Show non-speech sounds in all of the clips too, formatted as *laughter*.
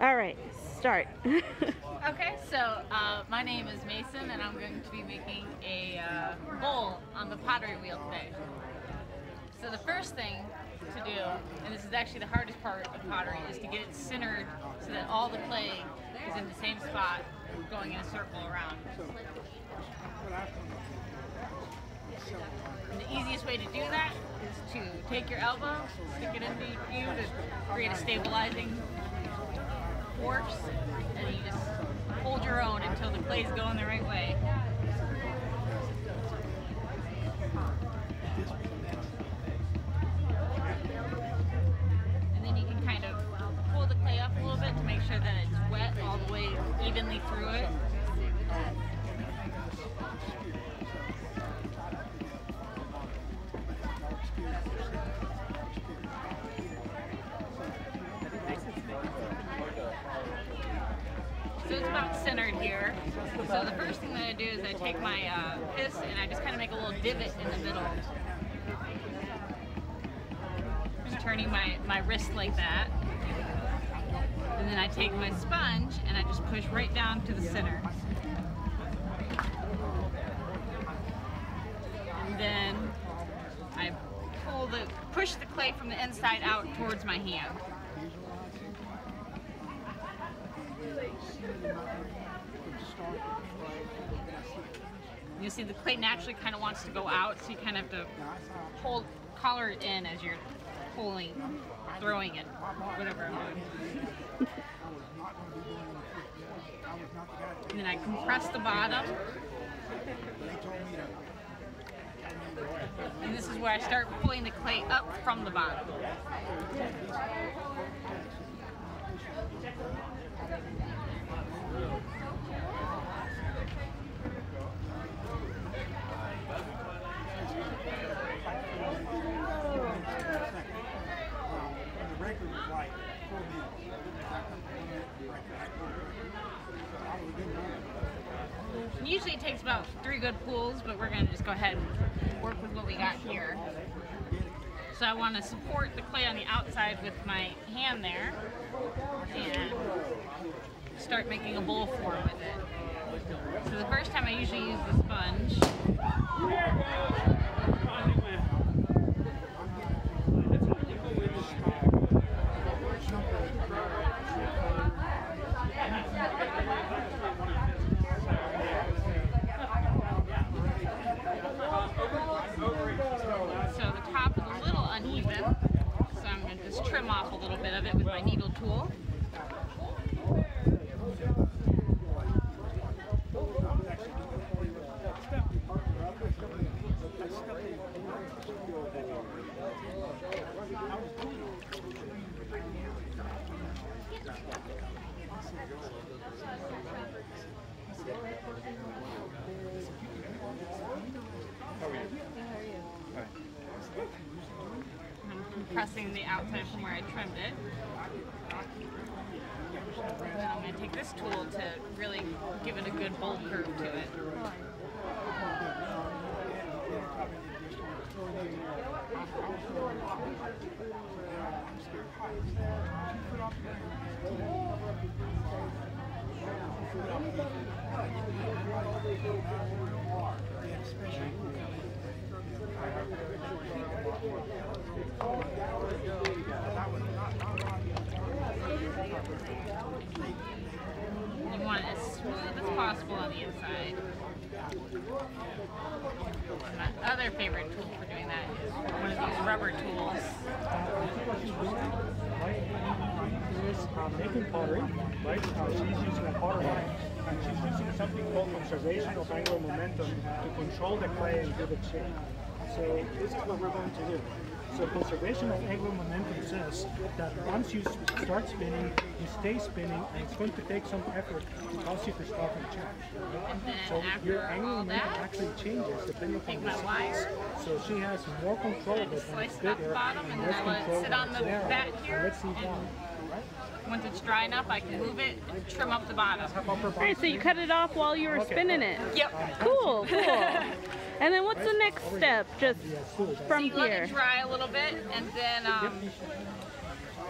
All right, start. *laughs* Okay, so uh, my name is Mason, and I'm going to be making a uh, bowl on the pottery wheel today. So the first thing to do, and this is actually the hardest part of pottery, is to get it centered so that all the clay is in the same spot, going in a circle around. And the easiest way to do that is to take your elbow, stick it into you to create a stabilizing force, and you just hold your own until the clay's going the right way. And then you can kind of pull the clay up a little bit to make sure that it's wet all the way evenly through it. So it's about centered here. So the first thing that I do is I take my uh, fist and I just kind of make a little divot in the middle. Just turning my, my wrist like that. And then I take my sponge and I just push right down to the center. And then I pull the, push the clay from the inside out towards my hand. You see the clay naturally kind of wants to go out, so you kind of have to hold, collar it in as you're pulling, throwing it, whatever. And then I compress the bottom. And this is where I start pulling the clay up from the bottom. Usually takes about three good pulls, but we're gonna just go ahead and work with what we got here. So I want to support the clay on the outside with my hand there and start making a bowl form with it. So the first time I usually use the sponge. So the top is a little uneven, so I'm going to just trim off a little bit of it with my needle tool. I'm the outside from where I trimmed it. And then I'm going to take this tool to really give it a good bowl curve to it. You want it as smooth as possible on the inside. My other favorite tool for doing that is one of these rubber tools. making pottery, right? She's using a potter line, and she's using something called conservation of angular momentum to control the clay and give it shape. So this is what we're going to do. So conservation of angular momentum says that once you start spinning, you stay spinning, and it's going to take some effort to cause you to stop and change. So your angular momentum that, actually changes depending on the size. So she has more control of it when it's bigger, the bottom, and less I let it control sit when on it's the narrow. back here, let's see down. Once it's dry enough, I can move it and trim up the bottom. All right, so you cut it off while you were spinning it. Yep. Cool, cool. *laughs* And then what's the next step? Just from Let here. it dry a little bit, and then um,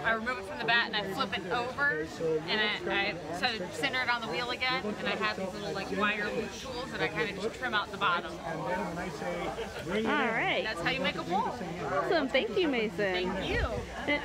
I remove it from the bat and I flip it over and I, I so center it on the wheel again and I have these little like wire loop tools that I kind of just trim out the bottom. And then when I say bring it All right. That's how you make a bowl. Awesome. Thank you, Mason. Thank you. Eh,